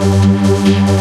Gracias.